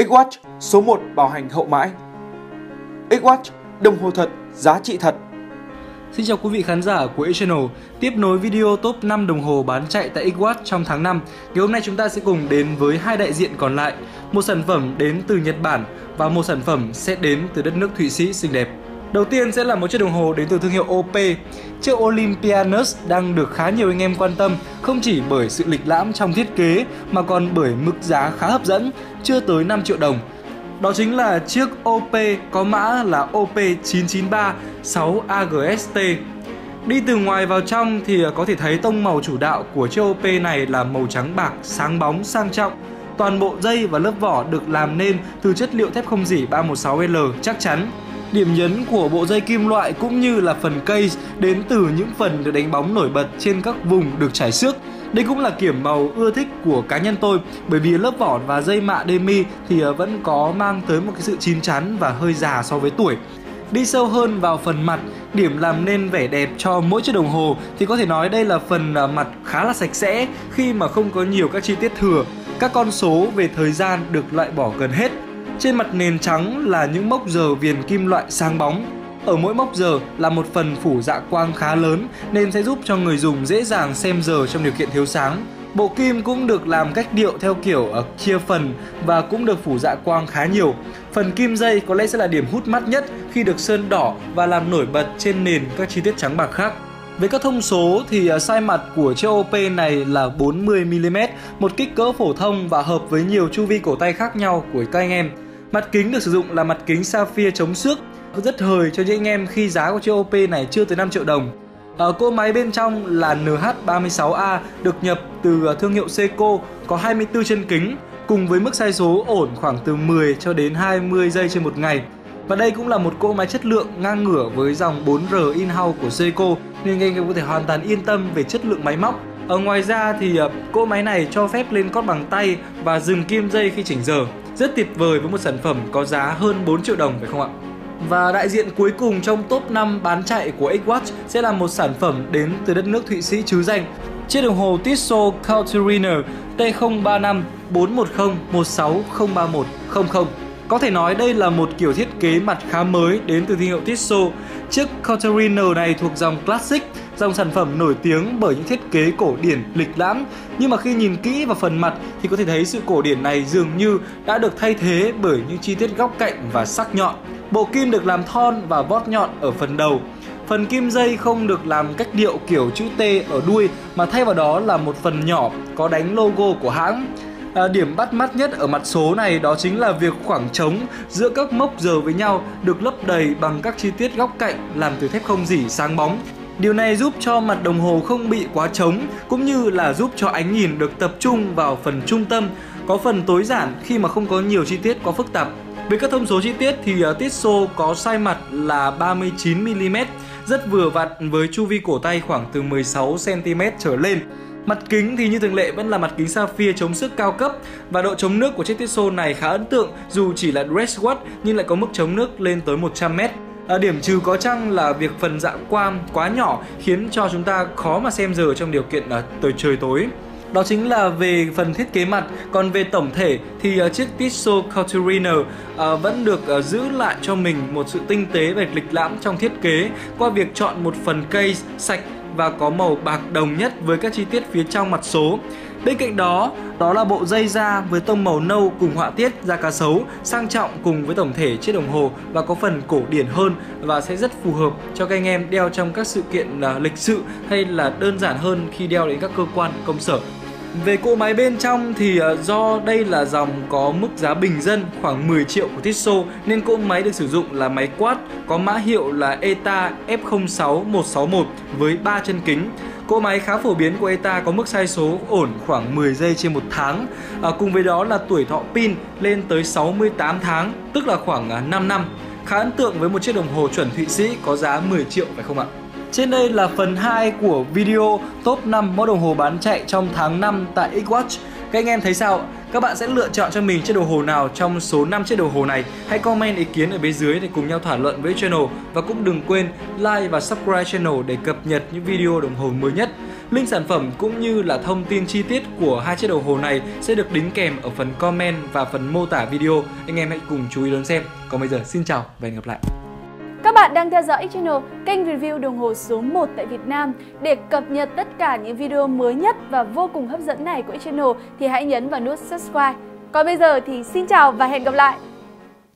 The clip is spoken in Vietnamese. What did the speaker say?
X-Watch số 1 bảo hành hậu mãi. X-Watch đồng hồ thật, giá trị thật. Xin chào quý vị khán giả của E-Channel Tiếp nối video top 5 đồng hồ bán chạy tại Xwatch trong tháng 5 Ngày hôm nay chúng ta sẽ cùng đến với hai đại diện còn lại Một sản phẩm đến từ Nhật Bản và một sản phẩm sẽ đến từ đất nước Thụy Sĩ xinh đẹp Đầu tiên sẽ là một chiếc đồng hồ đến từ thương hiệu OP. Chiếc Olympianus đang được khá nhiều anh em quan tâm không chỉ bởi sự lịch lãm trong thiết kế mà còn bởi mức giá khá hấp dẫn, chưa tới 5 triệu đồng. Đó chính là chiếc OP có mã là OP993 6AGST. Đi từ ngoài vào trong thì có thể thấy tông màu chủ đạo của chiếc OP này là màu trắng bạc, sáng bóng, sang trọng. Toàn bộ dây và lớp vỏ được làm nên từ chất liệu thép không dỉ 316L chắc chắn Điểm nhấn của bộ dây kim loại cũng như là phần case đến từ những phần được đánh bóng nổi bật trên các vùng được trải xước. Đây cũng là kiểm màu ưa thích của cá nhân tôi bởi vì lớp vỏ và dây mạ demi thì ờ, vẫn có mang tới một cái sự chín chắn và hơi già so với tuổi. Đi sâu hơn vào phần mặt, điểm làm nên vẻ đẹp cho mỗi chiếc đồng hồ thì có thể nói đây là phần ờ, mặt khá là sạch sẽ khi mà không có nhiều các chi tiết thừa. Các con số về thời gian được loại bỏ gần hết trên mặt nền trắng là những mốc giờ viền kim loại sáng bóng. Ở mỗi mốc giờ là một phần phủ dạ quang khá lớn nên sẽ giúp cho người dùng dễ dàng xem giờ trong điều kiện thiếu sáng. Bộ kim cũng được làm cách điệu theo kiểu ở chia phần và cũng được phủ dạ quang khá nhiều. Phần kim dây có lẽ sẽ là điểm hút mắt nhất khi được sơn đỏ và làm nổi bật trên nền các chi tiết trắng bạc khác. Với các thông số thì ờ, sai size mặt của chiếc OP này là 40mm, một kích cỡ phổ thông và hợp với nhiều chu vi cổ tay khác nhau của các anh em. Mặt kính được sử dụng là mặt kính sapphire chống xước, rất hời cho những anh em khi giá của chiếc OP này chưa tới 5 triệu đồng. Ở cỗ máy bên trong là NH36A được nhập từ à, thương hiệu Seiko có 24 chân kính cùng với mức sai số ổn khoảng từ 10 cho đến 20 giây trên một ngày. Và đây cũng là một cỗ máy chất lượng ngang ngửa với dòng 4R in-house của Seiko nên anh em có thể hoàn toàn yên tâm về chất lượng máy móc. Ở ngoài ra thì à, cỗ máy này cho phép lên cót bằng tay và dừng kim dây khi chỉnh giờ. Rất tuyệt vời với một sản phẩm có giá hơn 4 triệu đồng phải không ạ? Và đại diện cuối cùng trong top 5 bán chạy của X-Watch sẽ là một sản phẩm đến từ đất nước Thụy Sĩ chứ danh. Chiếc đồng hồ Tissot Couturiner T035 410 Có thể nói đây là một kiểu thiết kế mặt khá mới đến từ thương hiệu Tissot. Chiếc Couturiner này thuộc dòng Classic dòng sản phẩm nổi tiếng bởi những thiết kế cổ điển lịch lãm nhưng mà khi nhìn kỹ vào phần mặt thì có thể thấy sự cổ điển này dường như đã được thay thế bởi những chi tiết góc cạnh và sắc nhọn. Bộ kim được làm thon và vót nhọn ở phần đầu. Phần kim dây không được làm cách điệu kiểu chữ T ở đuôi mà thay vào đó là một phần nhỏ có đánh logo của hãng. À, điểm bắt mắt nhất ở mặt số này đó chính là việc khoảng trống giữa các mốc giờ với nhau được lấp đầy bằng các chi tiết góc cạnh làm từ thép không dỉ sáng bóng. Điều này giúp cho mặt đồng hồ không bị quá trống cũng như là giúp cho ánh nhìn được tập trung vào phần trung tâm, có phần tối giản khi mà không có nhiều chi tiết quá phức tạp. Với các thông số chi tiết thì à, uh, Tissot có size mặt là 39mm, rất vừa vặn với chu vi cổ tay khoảng từ 16cm trở lên. Mặt kính thì như thường lệ vẫn là mặt kính sapphire chống sức cao cấp và độ chống nước của chiếc Tissot này khá ấn tượng dù chỉ là dress watch nhưng lại có mức chống nước lên tới 100m. À, điểm trừ có chăng là việc phần dạng quang quá nhỏ khiến cho chúng ta khó mà xem giờ trong điều kiện ờ, là trời trời tối? Đó chính là về phần thiết kế mặt. Còn về tổng thể thì uh, chiếc Tissot Couturiner uh, vẫn được uh, giữ lại cho mình một sự tinh tế và lịch lãm trong thiết kế qua việc chọn một phần case sạch và có màu bạc đồng nhất với các chi tiết phía trong mặt số. Bên cạnh đó, đó là bộ dây da với tông màu nâu cùng họa tiết da cá sấu, sang trọng cùng với tổng thể chiếc đồng hồ và có phần cổ điển hơn và sẽ rất phù hợp cho các anh em đeo trong các sự kiện à, lịch sự hay là đơn giản hơn khi đeo đến các cơ quan công sở. Về cỗ máy bên trong thì à, do đây là dòng có mức giá bình dân khoảng 10 triệu của Tissot nên cỗ máy được sử dụng là máy quát có mã hiệu là ETA F06161 với 3 chân kính Cỗ máy khá phổ biến của ETA có mức sai số ổn khoảng 10 giây trên một tháng. À, cùng với đó là tuổi thọ pin lên tới 68 tháng, tức là khoảng à, 5 năm. Khá ấn tượng với một chiếc đồng hồ chuẩn Thụy Sĩ có giá 10 triệu phải không ạ? Trên đây là phần 2 của video top 5 mẫu đồng hồ bán chạy trong tháng 5 tại Xwatch. Các anh em thấy sao? Các bạn sẽ lựa chọn cho mình chiếc đồng hồ nào trong số 5 chiếc đồng hồ này? Hãy comment ý kiến ở bên dưới để cùng nhau thảo luận với channel và cũng đừng quên like và subscribe channel để cập nhật những video đồng hồ mới nhất. Link sản phẩm cũng như là thông tin chi tiết của hai chiếc đồng hồ này sẽ được đính kèm ở phần comment và phần mô tả video. Anh em hãy cùng chú ý đón xem. Còn bây giờ, xin chào và hẹn gặp lại. Bạn đang theo dõi Channel, kênh review đồng hồ số 1 tại Việt Nam. Để cập nhật tất cả những video mới nhất và vô cùng hấp dẫn này của Channel thì hãy nhấn vào nút subscribe. Còn bây giờ thì xin chào và hẹn gặp lại.